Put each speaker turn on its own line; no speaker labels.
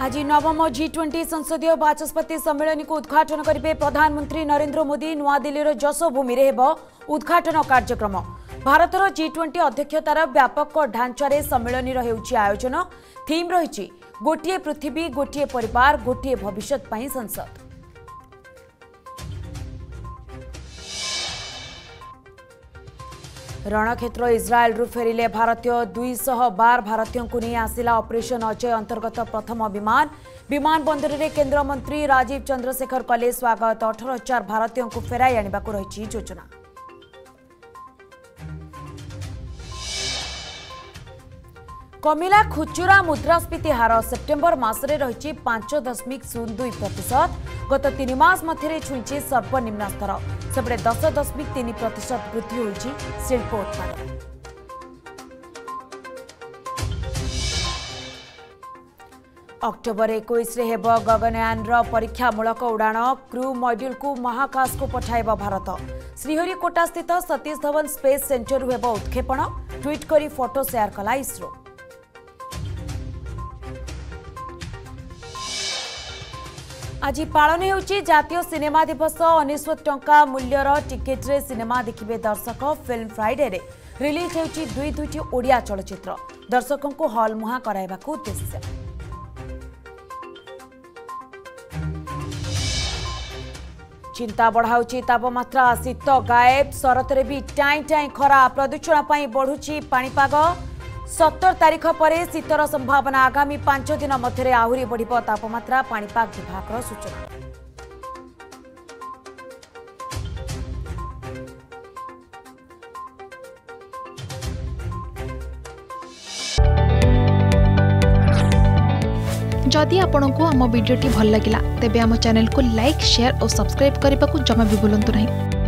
आज नवम जिट्वेन्टी संसदीय सम्मेलन को उद्घाटन गरे प्रधानमन्त्री नरेन्द्र मोदी नी रशोभूमि उद्घाटन कार्यक्रम भारत र जि ट्वेन्टी अध्यक्षतार व्यापक ढाँचा सम्मिली रे आयोजन थीम र गोट पृथ्वी गोटार गोटे भविष्यपै संसद रणक्षेत्र रु फे भारतीय दुईश बार भारतीय आसला अपरेसन अजय अन्तर्गत प्रथम विमान विमान बन्दरे केन्द्रमन्त्री राजीव चन्द्रशेखर कले स्वागत अठर हजार भारतीय फेरइ योजना कमिला खुचुरा मुद्रास्फीति हार सप्टेम्बर दशमिक रून दुई प्रतिशत गत तिन मास मध्य छुइन्छ सर्वनिम्न स्तर ସେପଟେ ଦଶ ଦଶମିକ ତିନି ପ୍ରତିଶତ ବୃଦ୍ଧି ହୋଇଛି ଶିଳ୍ପ ଉତ୍ପାଦନ ଅକ୍ଟୋବର ଏକୋଇଶରେ ହେବ ଗଗନୟାନର ପରୀକ୍ଷାମୂଳକ ଉଡ଼ାଣ କ୍ରୁ ମଡ୍ୟୁଲ୍କୁ ମହାକାଶକୁ ପଠାଇବ ଭାରତ ଶ୍ରୀହରିକୋଟାସ୍ଥିତ ସତୀଶ ଧୱନ ସ୍ପେସ୍ ସେଣ୍ଟରରୁ ହେବ ଉତ୍କ୍ଷେପଣ ଟ୍ୱିଟ୍ କରି ଫଟୋ ସେୟାର କଲା ଇସ୍ରୋ ଆଜି ପାଳନ ହେଉଛି ଜାତୀୟ ସିନେମା ଦିବସ ଅନେଶ୍ୱତ ଟଙ୍କା ମୂଲ୍ୟର ଟିକେଟ୍ରେ ସିନେମା ଦେଖିବେ ଦର୍ଶକ ଫିଲ୍ମ ଫ୍ରାଇଡେରେ ରିଲିଜ୍ ହେଉଛି ଦୁଇ ଦୁଇଟି ଓଡ଼ିଆ ଚଳଚ୍ଚିତ୍ର ଦର୍ଶକଙ୍କୁ ହଲ୍ ମୁହାଁ କରାଇବାକୁ ଉଦ୍ଦେଶ୍ୟ ଚିନ୍ତା ବଢ଼ାଉଛି ତାପମାତ୍ରା ଶୀତ ଗାଏବ ଶରତରେ ବି ଟାଇଁ ଟାଇଁ ଖରା ପ୍ରଦୂଷଣ ପାଇଁ ବଢ଼ୁଛି ପାଣିପାଗ ସତର ତାରିଖ ପରେ ଶୀତର ସମ୍ଭାବନା ଆଗାମୀ ପାଞ୍ଚ ଦିନ ମଧ୍ୟରେ ଆହୁରି ବଢ଼ିବ ତାପମାତ୍ରା ପାଣିପାଗ ବିଭାଗର ସୂଚନା
जदि आपण को आम भिड्टे भल लगा तेब आम चेल्क लाइक सेयार और सब्सक्राइब करने को जमा भी भूलु ना